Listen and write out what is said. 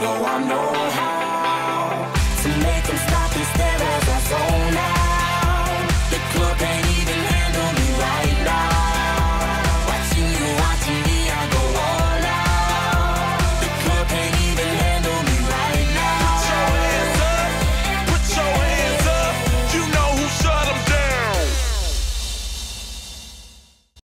know I know how to make them stop and stare